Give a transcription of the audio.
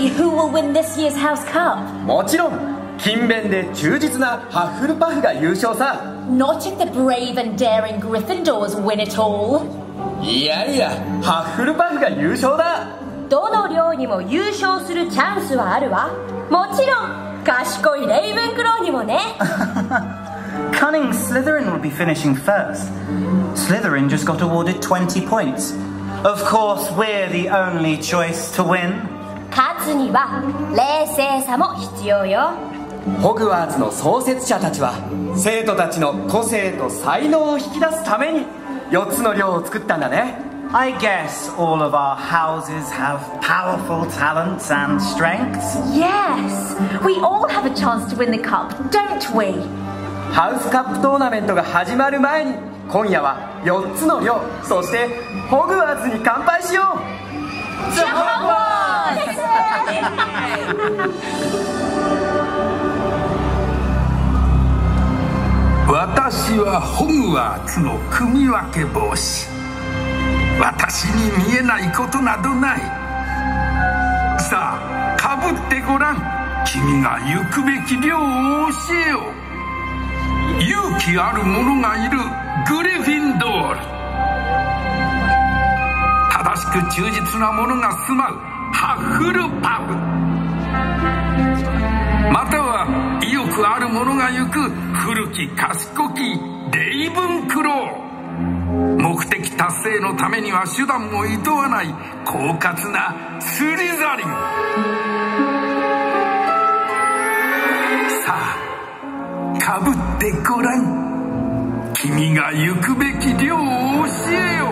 Who will win this year's House Cup? もちろん勤勉で忠実なハッフルパフが優勝さ Not if the brave and daring Gryffindors win it all. いやいやハッフルパフが優勝だどの寮にも優勝するチャンスはあるわもちろん賢いレイブンクローにもね Cunning Slytherin will be finishing first. Slytherin just got awarded 20 points. Of course, we're the only choice to win. 勝つには冷静さも必要よ。ホグワーツの創設者たちは生徒たちの個性と才能を引き出すために4つの寮を作ったんだね。I guess all of our houses have powerful talents and strengths. Yes we all have a chance to win the cup don't we? ハウスカップトーナメントが始まる前に今夜は4つの寮そしてホグワーツに乾杯しよう。ジャパ私はホグワーツの組分け帽子私に見えないことなどない。さあかぶってごらん。君が行くべき寮を教えよ。う勇気ある者がいるグリフィンドール。正しく忠実な者が住まう。フルパフまたは意欲ある者が行く古き賢きレイブンクロー。目的達成のためには手段もいとわない狡猾なスリザリン。さあかぶってごらん。君が行くべき寮を教えよ。